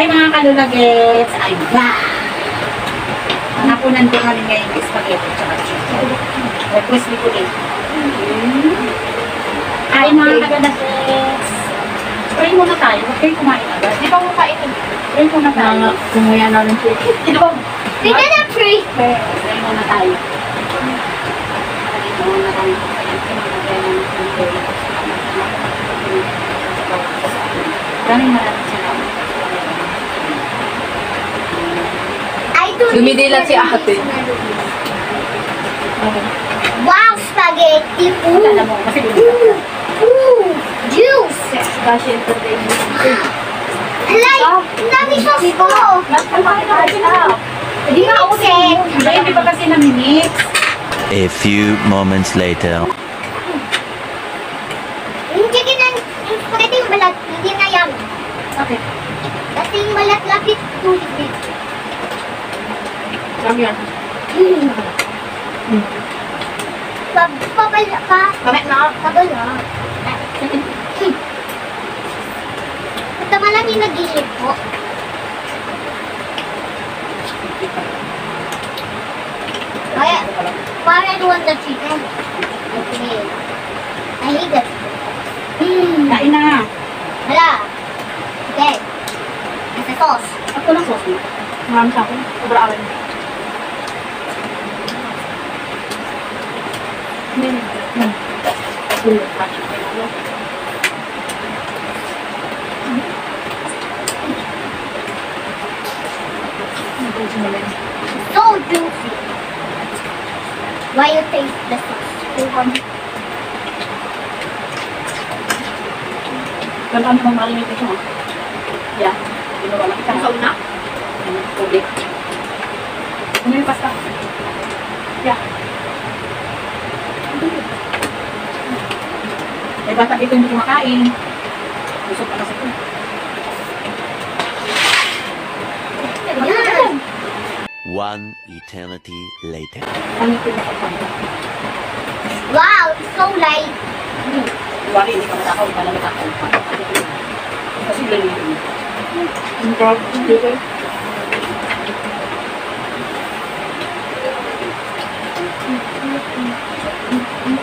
Hi mga kalulagets! I'm back! Ang hapunan ko namin ngayon is spaghetti tsaka chicken. Request ni Kulit. Hi mga kalulagets! Pray muna tayo. Kayo kumain agad. Di ba mo kain? Pray muna tayo. Kumuya na rin po. Di ba? Hindi na free. Pray pray muna tayo. Dito muna tayo. Maraming maraming Dumidilat si ate. Wow, spaghetti. Ooh. Ooh. Ooh. Juice. Like, dami sauce ko. Hindi nga ako din. Hindi, hindi pa kasi naminix. A few moments later. Yung chicken and yung spaghetti yung balat, hindi na yan. Okay. Kasi yung balat lapit tulig Sabi yan. Pa, papala pa. Kamay na. Kabala. Tama lang yung nagilip po. Kaya, para I want the chicken. Okay. I hate it. Kain na. Hala. Okay. Nasa sauce. Ako lang sauce mo. Marami sa akin. Sobra akin. Hmm. Hmm. Hmm. So juicy. Why you taste the sauce? Ganun mo marinate ito. ha? Yeah. Ginawa lang kita. Sa una? Tubig. Ano yung pasta? Yeah. May bata dito hindi kumakain. Gusto pa kasi ito. Yan. One eternity later. Ano? Wow, it's so light. Wari, hindi ka matakaw. Hindi ka na matakaw. Kasi. Ang. Ano ka pa?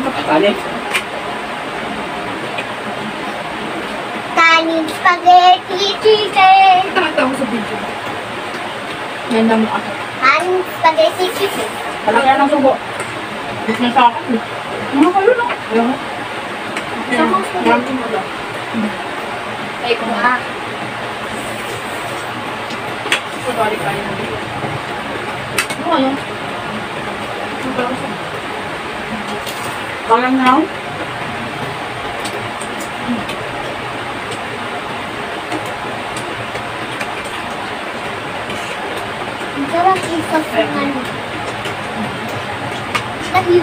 Kali. Kanin spaghetti chicken. Nakita ko sa video. Lang mo ako. Kanin spaghetti chicken. Palaki yan ang subo. Gusto sa akin. Ano kayo na? Ayaw. Sa mga spaghetti mo lang. Ay, kung ha. Na dito. Ano? Ano ba ako? Parang now? Sarap ng ano. Love you.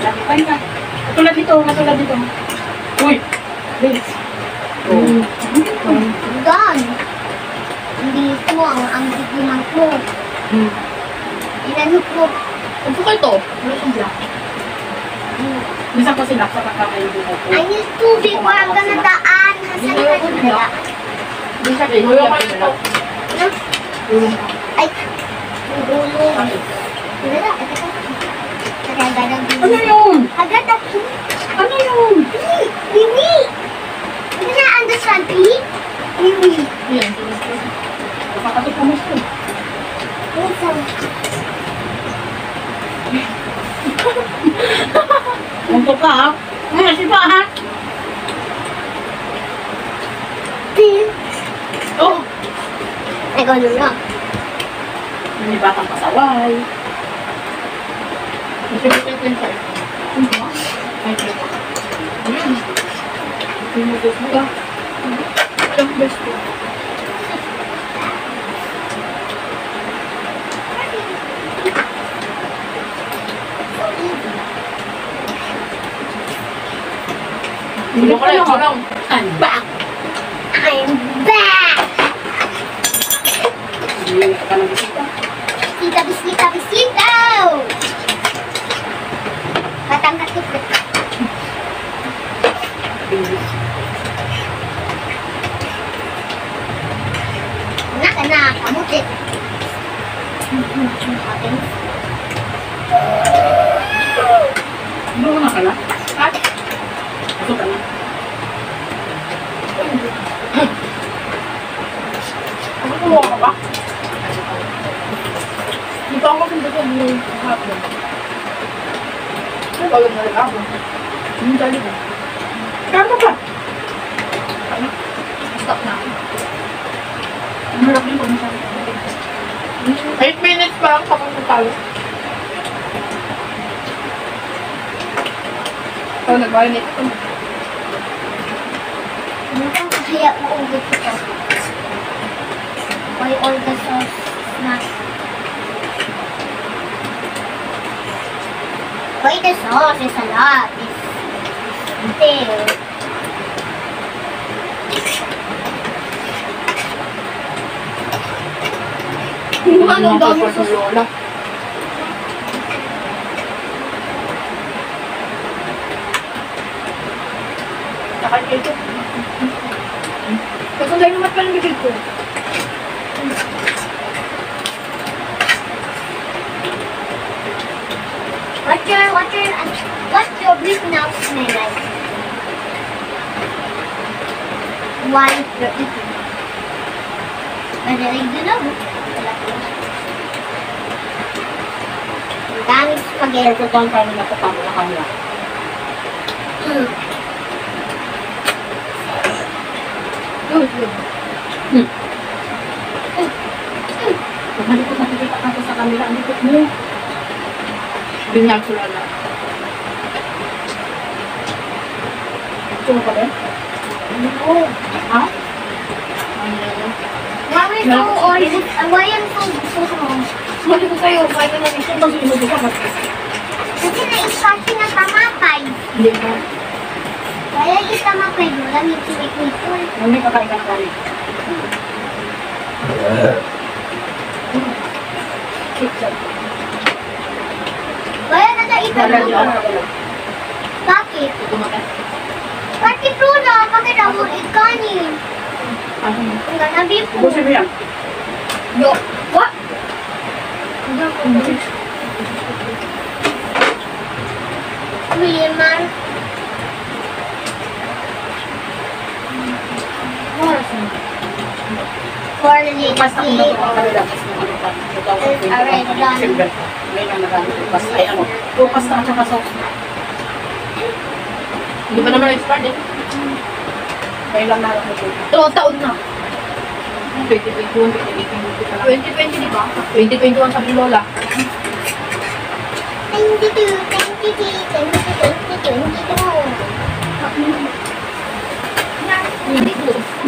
Lagi pa ka. Katulad dito, katulad dito. Uy! Bilis. Oh. Gone. Hindi ito ang ang biguman ko. Hmm. Inano ko. Ito ko ito. Ano black? Minsan ko sila sa pagkakain dito. I need tubig. Wala ka na daan. Hasan ka na kaya. Hindi siya kayo. Huyo kayo ito. Ay. Ang Ano yun? Agad ang Ano yun? Mimi! Hindi na understand, Pi? Mimi. Yan. Nakakatok mo siya. What's up? Munto ka ha? Ano si pa ha? Pi? Oh! Ay, gano'n lang. May batang pasaway. Ko ito yung sa'yo. Ano ba? Ay, ito. Ayan. Ito yung best mo ka. Ito yung best ko. Hindi ko lang ako. I'm back! I'm back! Bumili ka bisita. Bisita, bisita, bisita! Oh! Batang katukot. Anak, anak, kamutit. Okay. Ano na ka na? At? Ano ka na. Ano ko mo ka ba? Ako kasi ko yung hapon. Ano yung nalik ako? Yung dali ko. Ba? Ano? Stop na. Ang harap din ko na 8 minutes pa ang kapag. So, nag-marinate ito. Kaya uulit ito? Why all the sauce not? Why the sauce is a lot? It's there. Ano, dami sa lola. Saka ito. Kasi dahil naman pa ng bibig ko. Your, what's your, what's your breath now smell like? While you're eating. Madaling din ako. Ang daming spaghetti. ito ang kami na kasama na kanya. Mm. Good, good. Kung hindi ko nakikita ka sa camera, ang likot mo. Binyag ko lang. Gusto mo pa rin? Oh. Ha? Mami, ito, or, awayan ko gusto ko. Sabi ko sa'yo, kahit na namin bang sinubo ka? Ba't Kasi na-ispati na tamatay. Hindi ka. Kaya yung yung ito. Nung may kakain ka na kami. Kaya na ito Wala na. niyo. Wala. Bakit? tumatay. Bakit Runa? Bakit ako ikanin? Ano? Ang ganabi po. Ubusin mo yan. Yo, what? Wilman for the Basta kung nakuha ka nila, mas nakuha ka. Alright, done. Ngayon marami. Basta ay ano, two pasta at saka sauce. Hindi pa naman expired eh. Kailan na ako Dalawang taon na. 2021, 2018 di ba? 2021 sabi Lola. 22, 23, 22, 22, 22.